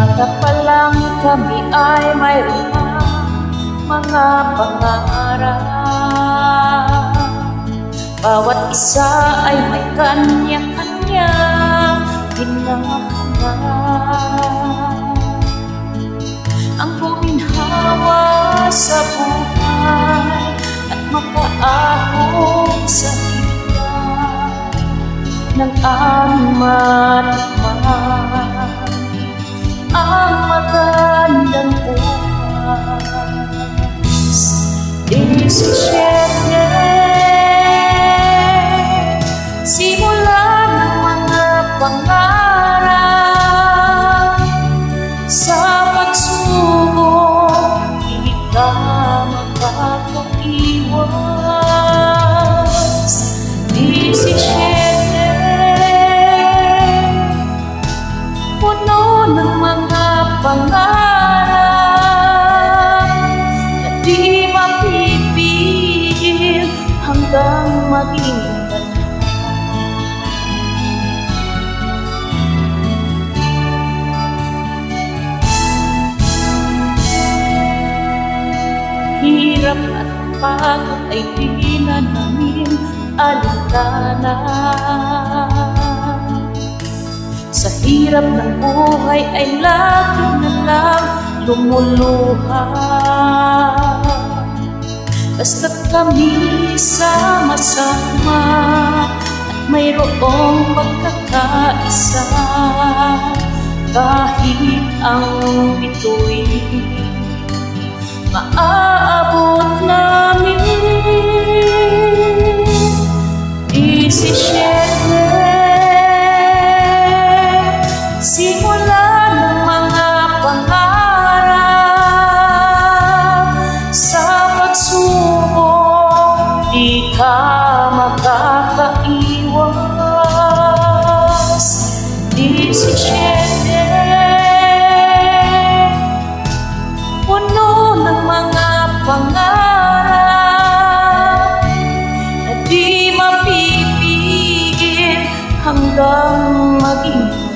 Bata pa lang kami ay mayroon na mga pangarap. Bawat isa ay may kanya-kanya hinahanap Ang buminhawa sa buhay at makaahong sa hirap ng aming matikman ang magandang bukas. Desisyete, simula ng mga pangarap sa pagsubok, di ka makakaiwas. Desisyete, maging Hirap at pagod ay di na namin alintana Sa hirap ng buhay ay lagi na lang lumuluha Basta't kami sama-sama At mayroong pagkakaisa Kahit ang bituin maaabot namin. Disisyete kang maging